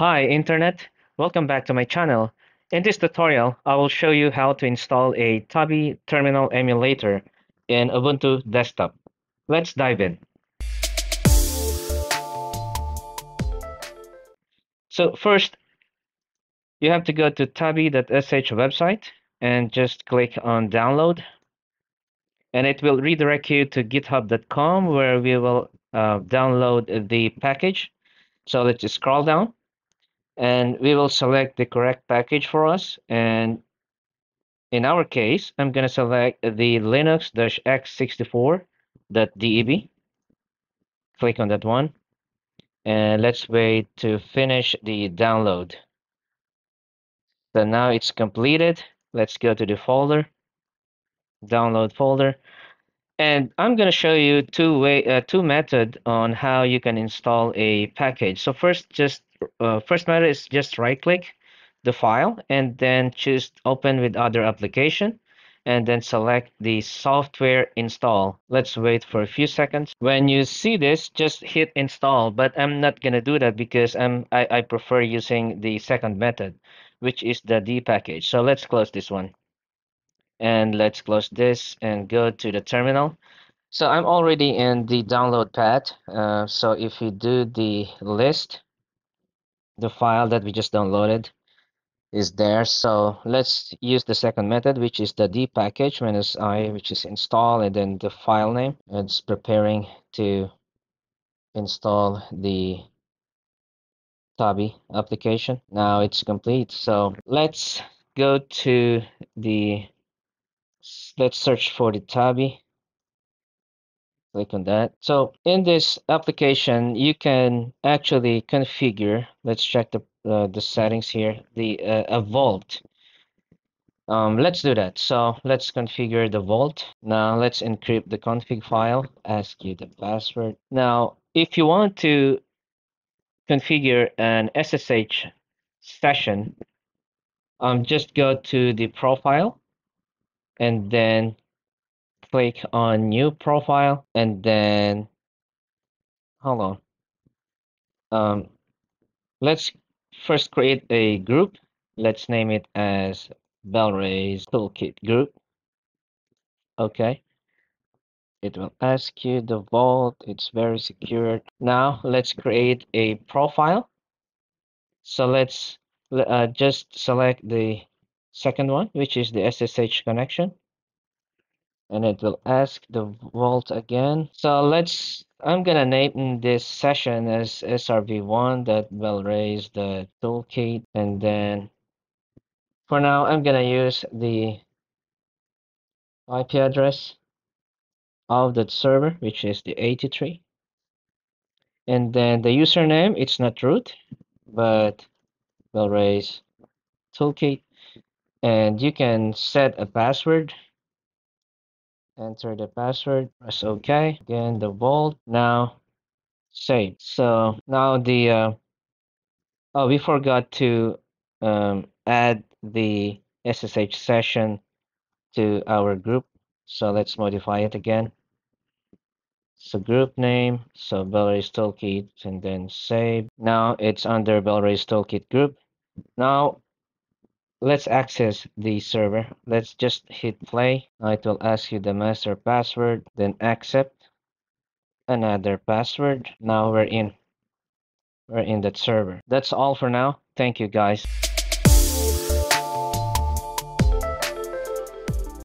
Hi Internet, welcome back to my channel. In this tutorial, I will show you how to install a Tabby terminal emulator in Ubuntu desktop. Let's dive in. So first, you have to go to tabby.sh website and just click on download. And it will redirect you to github.com where we will uh, download the package. So let's just scroll down and we will select the correct package for us. And in our case I'm gonna select the linux-x64.deb click on that one. And let's wait to finish the download. So now it's completed. Let's go to the folder download folder. And I'm going to show you two way uh, two method on how you can install a package. So first just uh, first method is just right click the file and then choose open with other application and then select the software install. Let's wait for a few seconds. When you see this, just hit install, but I'm not gonna do that because I'm, I, I prefer using the second method, which is the D package. So let's close this one. And let's close this and go to the terminal. So I'm already in the download path. Uh, so if you do the list, the file that we just downloaded is there. So let's use the second method which is the d package minus i which is install and then the file name. It's preparing to install the tabby application. Now it's complete. So let's go to the let's search for the tabby click on that. So in this application you can actually configure let's check the uh, the settings here the uh, vault. Um, let's do that. So let's configure the vault. Now let's encrypt the config file ask you the password. Now if you want to configure an SSH session um, just go to the profile and then click on new profile and then hold on. Um, let's first create a group. Let's name it as BelReyz toolkit group. Okay. It will ask you the vault. It's very secure. Now let's create a profile. So let's uh, just select the second one which is the SSH connection and it will ask the vault again. So let's, I'm gonna name this session as SRV1 that will raise the toolkit. And then for now I'm gonna use the IP address of that server which is the 83 and then the username it's not root but BelReyz toolkit. And you can set a password enter the password press ok again the vault now save. So now the uh, oh we forgot to um, add the ssh session to our group. So let's modify it again. So group name so BelReyz toolkit and then save. Now it's under BelReyz toolkit group. Now let's access the server. Let's just hit play. Now it will ask you the master password then accept another password. Now we're in we're in that server. That's all for now. Thank you guys